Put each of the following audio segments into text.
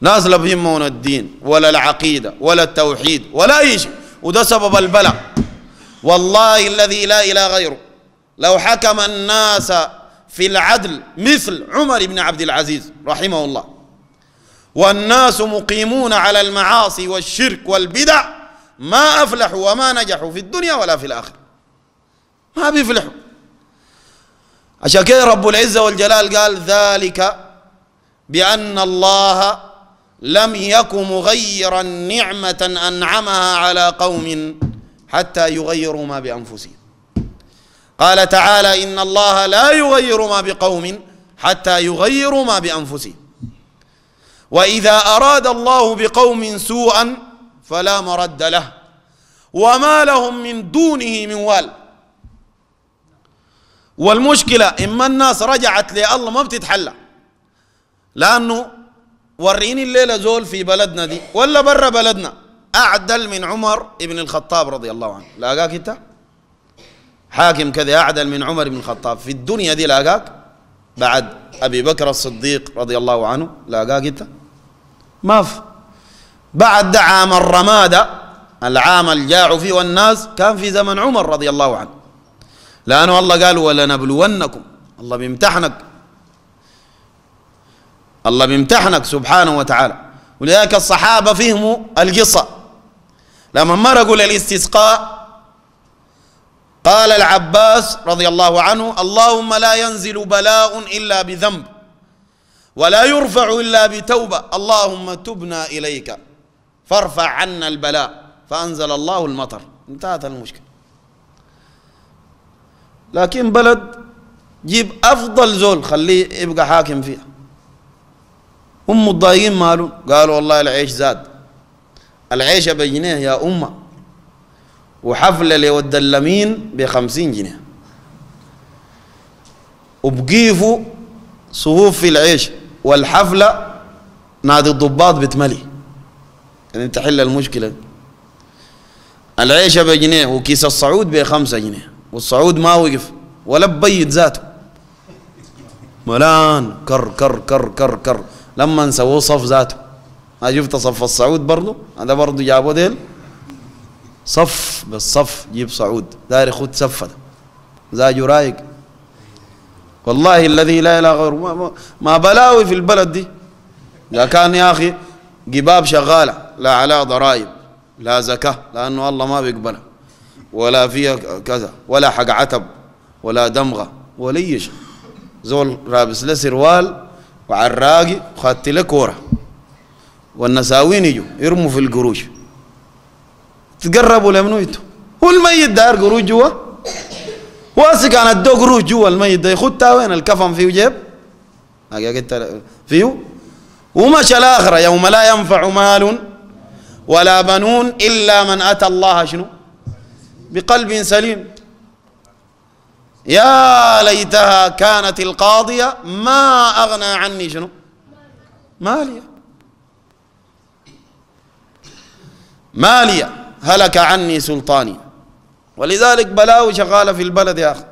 ناس لا بيهمون الدين ولا العقيدة ولا التوحيد ولا أي شيء. وده سبب البلاء. والله الذي لا إله غيره. لو حكم الناس في العدل مثل عمر بن عبد العزيز رحمه الله. والناس مقيمون على المعاصي والشرك والبدع ما أفلحوا وما نجحوا في الدنيا ولا في الآخرة. ما بيفلحوا. عشان كده رب العزة والجلال قال ذلك بأن الله لم يك مغيرا نعمة أنعمها على قوم حتى يغيروا ما بأنفسهم. قال تعالى إن الله لا يغير ما بقوم حتى يغيروا ما بأنفسهم. وإذا أراد الله بقوم سوءا فلا مرد له. وما لهم من دونه من وال. والمشكلة إما الناس رجعت لله ما بتتحلى. لأنه وريني الليلة زول في بلدنا دي ولا برا بلدنا. أعدل من عمر بن الخطاب رضي الله عنه. لاقاك أنت؟ حاكم كذا أعدل من عمر بن الخطاب. في الدنيا دي لاقاك؟ بعد أبي بكر الصديق رضي الله عنه. لاقاك أنت؟ ما في. بعد عام الرمادة العام الجاع فيه والناس كان في زمن عمر رضي الله عنه. لأنه الله قال ولنبلونكم. الله بيمتحنك. الله بيمتحنك سبحانه وتعالى. ولذلك الصحابة فهموا القصة. لما مرقوا للاستسقاء قال العباس رضي الله عنه اللهم لا ينزل بلاء إلا بذنب ولا يرفع إلا بتوبة. اللهم تبنا إليك فارفع عنا البلاء. فأنزل الله المطر. انتهت المشكلة. لكن بلد جيب أفضل زول خليه يبقى حاكم فيها. هم متضايقين ماله قالوا والله العيش زاد. العيش بجنيه يا أمة. وحفلة لود اللمين بخمسين جنيه. وبقيفوا صفوف في العيش. والحفلة نادي الضباط بتملي. يعني تحل المشكلة. العيش بجنيه وكيس الصعود بخمسة جنيه. والصعود ما وقف. ولا بيت ذاته. ملان. كر كر كر كر كر. لما نسووه صف ذاته. شفت صف الصعود برضه هذا برضه جابوا ديل؟ صف بالصف جيب صعود. داري خد سفة زاجوا رايق. والله الذي لا إله غيره. ما, ما, بلاوي في البلد دي. إذا كان يا أخي جباب شغالة لا على ضرائب لا زكاة لأنه الله ما بيقبلها ولا فيها كذا ولا حق عتب ولا دمغة ولا شيء. زول رابس له سروال وعراقي وخدت له كوره والنساوين يجوا يرموا في القروش. تقربوا لمنو أنتوا هو الميت داير قروش جوا. واسي كان ادوه قروش جوا الميت ده. يخدها وين الكفن فيه جيب فيه. ومشى الآخرة يوم لا ينفع مال ولا بنون إلا من أتى الله. شنو؟ بقلب سليم. يا ليتها كانت القاضية ما أغنى عني شنو؟ مالية. مالية هلك عني سلطاني. ولذلك بلاوي شغالة في البلد يا أخي.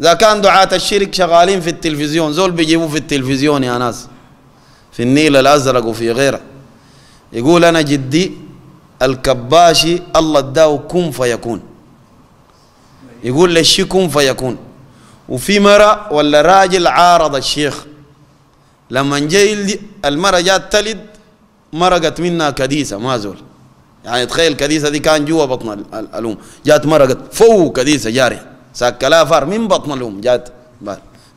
إذا كان دعاة الشرك شغالين في التلفزيون زول بيجيبوا في التلفزيون يا ناس. في النيل الأزرق وفي غيره. يقول أنا جدي الكباشي الله اداه كن فيكون. يقول للشي كن فيكون. وفي مرة ولا راجل عارض الشيخ. لما جاي المرة جات تلد مرقت منها كديسة ما زول. يعني تخيل كديسة دي كان جوا بطن الأم. جات مرقت فوق كديسة جارية ساكلا فار من بطن الأم جات.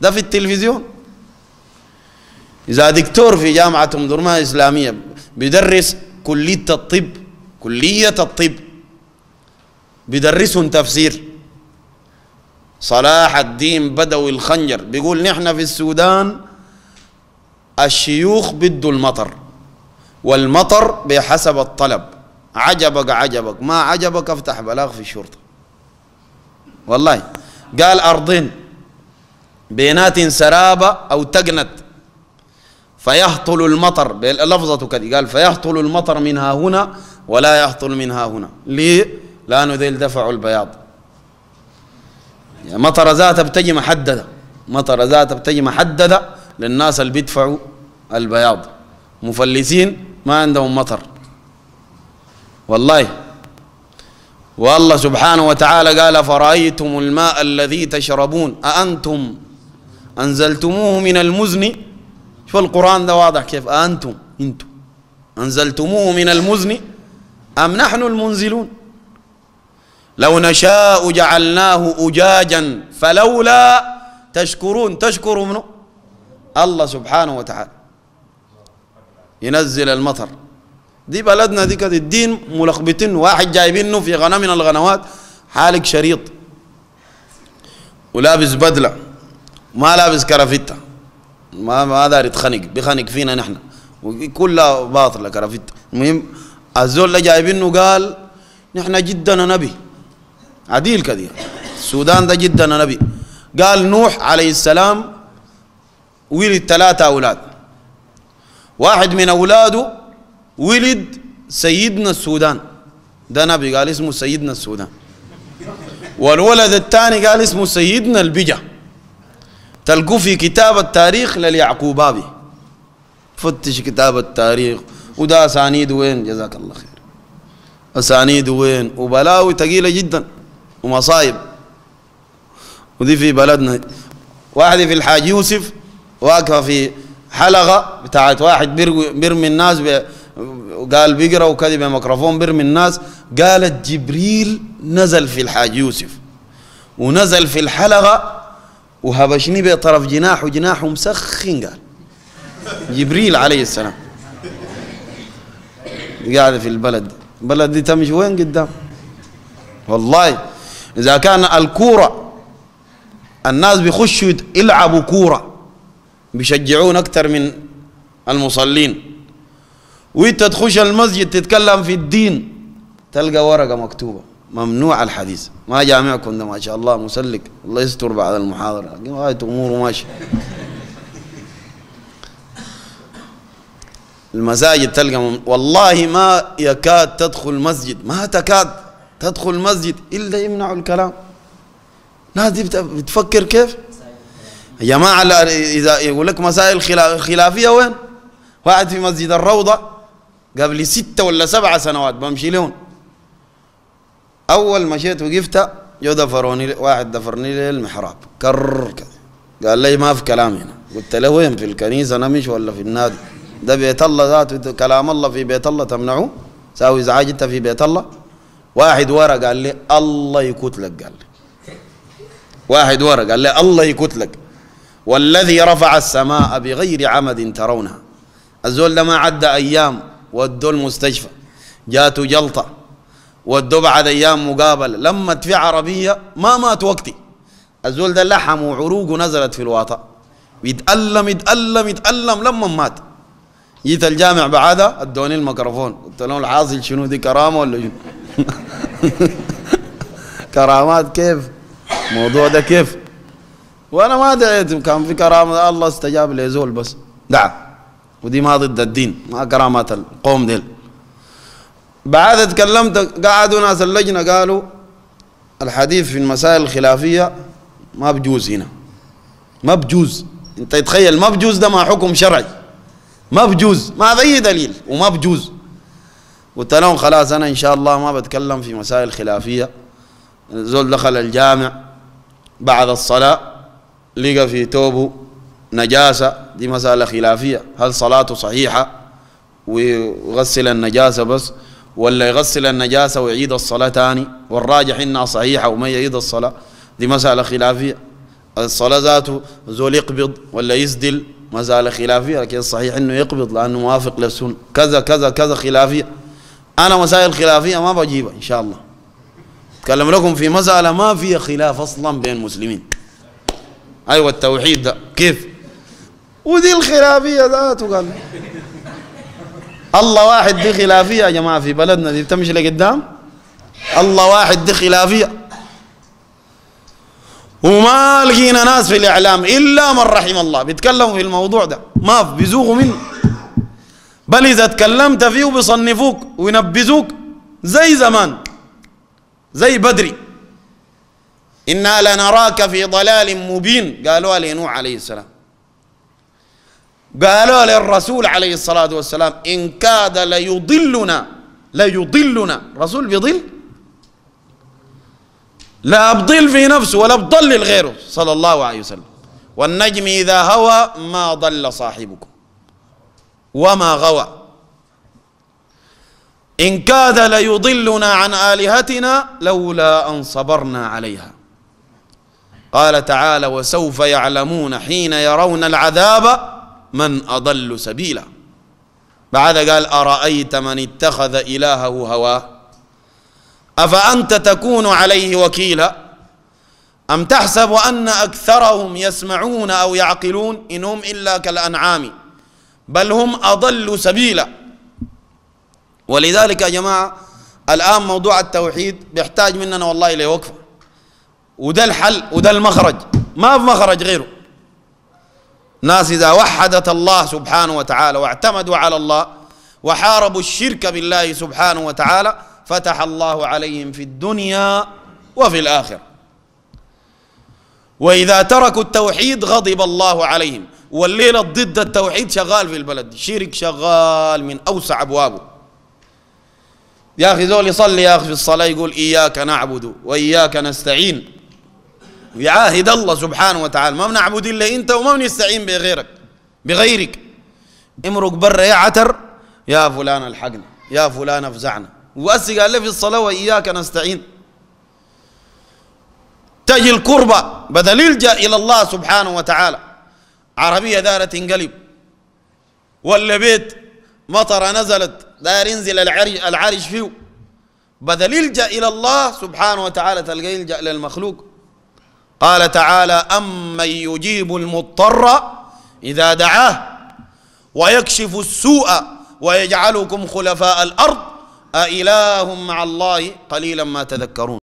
ده في التلفزيون. إذا دكتور في جامعة أم درمان الإسلامية بيدرس كلية الطب. كلية الطب. بيدرسهم تفسير. صلاح الدين بدوي الخنجر. بيقول نحن في السودان الشيوخ بدوا المطر والمطر بحسب الطلب. عجبك عجبك. ما عجبك افتح بلاغ في الشرطة. والله. قال أرضين. بينات سرابة أو تقنت. فيهطل المطر. لفظة كذا قال فيهطل المطر منها هنا ولا يهطل منها هنا. ليه؟ لأنه ذيل دفعوا البياض. مطر ذاتها بتجي محددة. مطر ذاتها بتجي محددة للناس اللي بيدفعوا البياض. مفلسين ما عندهم مطر. والله. والله سبحانه وتعالى قال فرأيتم الماء الذي تشربون؟ أأنتم؟ أنزلتموه من المزن؟ شوف القرآن ده واضح كيف. أأنتم؟ أنتم. أنزلتموه من المزن؟ أم نحن المنزلون؟ لو نشاء جعلناه أجاجا فلولا تشكرون. تشكروا منه الله سبحانه وتعالى. ينزل المطر. دي بلدنا دي كده الدين ملخبطين. واحد جايبينه في غنم من الغنوات. حالق شريط. ولابس بدلة. ما لابس كرافتة. ما ما دار يتخنق. بيخنق فينا نحن. كلها باطلة كرافتة. المهم الزول اللي جايبينه قال نحن جدنا نبي. عديل كده السودان ده جدنا نبي. قال نوح عليه السلام ولد ثلاثة أولاد. واحد من أولاده ولد سيدنا السودان. ده نبي قال اسمه سيدنا السودان. والولد الثاني قال اسمه سيدنا البجا. تلقوا في كتاب التاريخ لليعقوبابي فتش كتاب التاريخ. وده أسانيد وين؟ جزاك الله خير. أسانيد وين؟ وبلاوي ثقيلة جدا. ومصايب. ودي في بلدنا. واحد في الحاج يوسف واقفة في حلقة بتاعت واحد بيرمي الناس قال بيقرأ وكذا بميكروفون بيرمي الناس. قالت جبريل نزل في الحاج يوسف. ونزل في الحلقة وهبشني بطرف جناحه جناحه مسخن قال. جبريل عليه السلام. قاعد في البلد. البلد دي تمشي وين قدام؟ والله إذا كان الكورة الناس بيخشوا يلعبوا كورة بيشجعون أكثر من المصلين. وأنت تخش المسجد تتكلم في الدين تلقى ورقة مكتوبة ممنوع الحديث. ما جامعكم ده ما شاء الله مسلك. الله يستر بعد المحاضرة. غايه اموره ماشي المساجد تلقى والله ما يكاد تدخل مسجد. ما تكاد. تدخل مسجد إلا يمنعوا الكلام. ناس دي بتفكر كيف؟ يا جماعة إذا يقول لك مسائل خلافية وين؟ واحد في مسجد الروضة قبل ستة ولا سبعة سنوات بمشي لهم أول مشيت وقفت جو دفروني واحد دفرني لي المحراب كر كذا. قال لي ما في كلام هنا. قلت له وين؟ في الكنيسة نمش ولا في النادي؟ ده بيت الله ذاته كلام الله في بيت الله تمنعه؟ ساوي ازعاج انت في بيت الله؟ واحد ورا قال لي الله يكتلك قال لي. واحد ورا قال لي الله يكتلك والذي رفع السماء بغير عمد ترونها. الزول ده ما عدى أيام ودوه المستشفى. جاته جلطة ودوه بعد أيام مقابله لما في عربية ما مات وقتي. الزول ده لحم وعروقه نزلت في الواطة. يتألم يتألم يتألم لما مات. جيت الجامع بعدها ادوني الميكروفون. قلت لهم الحاصل شنو دي كرامة ولا شنو؟ كرامات كيف؟ الموضوع ده كيف؟ وأنا ما دعيت كان في كرامة الله استجاب لي زول بس. دعا ودي ما ضد الدين ما كرامات القوم ديل. بعد تكلمت قعدوا ناس اللجنة قالوا الحديث في المسائل الخلافية ما بجوز هنا. ما بجوز. انت تتخيل ما بجوز ده ما حكم شرعي. ما بجوز. ما أي دليل. وما بجوز. قلت لهم خلاص أنا إن شاء الله ما بتكلم في مسائل خلافية. زول دخل الجامع بعد الصلاة لقى في توبه نجاسة دي مسألة خلافية. هل صلاته صحيحة؟ ويغسل النجاسة بس ولا يغسل النجاسة ويعيد الصلاة ثاني والراجح إنها صحيحة وما يعيد الصلاة. دي مسألة خلافية. الصلاة ذاته زول يقبض ولا يسدل مسألة خلافية لكن الصحيح إنه يقبض لأنه موافق للسنة. كذا كذا كذا خلافية. أنا مسائل خلافية ما بجيبها إن شاء الله. أتكلم لكم في مسألة ما فيها خلاف أصلا بين المسلمين. أيوه التوحيد ده. كيف؟ ودي الخلافية ذاته قال الله واحد دي خلافية يا جماعة في بلدنا دي بتمشي لقدام؟ الله واحد دي خلافية. وما لقينا ناس في الإعلام إلا من رحم الله. بيتكلموا في الموضوع ده. ما بيزوغوا منه. بل إذا تكلمت فيه بيصنفوك وينبذوك زي زمان زي بدري. إنا لنراك في ضلال مبين. قالوا لنوح عليه السلام. قالوا للرسول عليه الصلاة والسلام إن كاد ليضلنا ليضلنا. رسول بيضل؟ لا بضل في نفسه ولا بضلل غيره صلى الله عليه وسلم. والنجم إذا هوى ما ضل صاحبكم. وما غوى. إن كاد ليضلنا عن آلهتنا لولا أن صبرنا عليها. قال تعالى وسوف يعلمون حين يرون العذاب من أضل سبيلا. بعد قال أرأيت من اتخذ إلهه هواه؟ أفأنت تكون عليه وكيلا؟ أم تحسب أن أكثرهم يسمعون أو يعقلون إنهم إلا كالأنعام؟ بل هم أضل سبيلا. ولذلك يا جماعة الآن موضوع التوحيد بيحتاج مننا والله إلى وقفة وده الحل وده المخرج. ما في مخرج غيره. ناس إذا وحدت الله سبحانه وتعالى واعتمدوا على الله وحاربوا الشرك بالله سبحانه وتعالى فتح الله عليهم في الدنيا وفي الآخرة. وإذا تركوا التوحيد غضب الله عليهم. والليلة ضد التوحيد شغال في البلد. شرك شغال من أوسع أبوابه. يا أخي زول يصلي يا أخي في الصلاة يقول إياك نعبد وإياك نستعين. ويعاهد الله سبحانه وتعالى. ما بنعبد إلا أنت وما بنستعين بغيرك بغيرك. امرق برا يا عتر يا فلان الحقنا يا فلان أفزعنا. وأسي قال له في الصلاة وإياك نستعين. تجي الكربة بدل يلجأ إلى الله سبحانه وتعالى. عربية دارة تنقلب. ولا بيت مطرة نزلت دار ينزل العرج, العرج فيه. بدل يلجأ إلى الله سبحانه وتعالى تلقى يلجأ للمخلوق قال تعالى أمن يجيب المضطر إذا دعاه ويكشف السوء ويجعلكم خلفاء الأرض أإله مع الله قليلا ما تذكرون.